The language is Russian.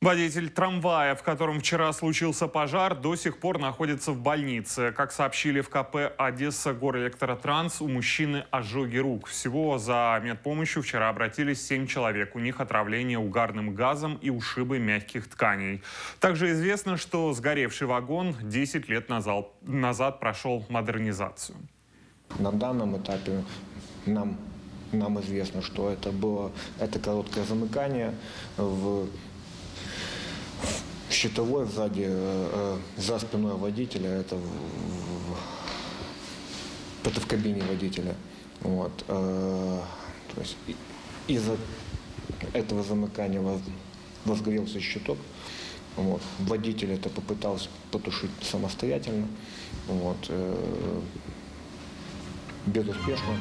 Водитель трамвая, в котором вчера случился пожар, до сих пор находится в больнице. Как сообщили в КП «Одесса Горэлектротранс», у мужчины ожоги рук. Всего за медпомощью вчера обратились 7 человек. У них отравление угарным газом и ушибы мягких тканей. Также известно, что сгоревший вагон 10 лет назад, прошел модернизацию. На данном этапе нам, нам известно, что это было это короткое замыкание в щитовой сзади, э, э, за спиной водителя, это в, это в кабине водителя. Вот. э, То есть из-за этого замыкания воз- возгорелся щиток. Вот. Водитель это попытался потушить самостоятельно. Вот. Безуспешно.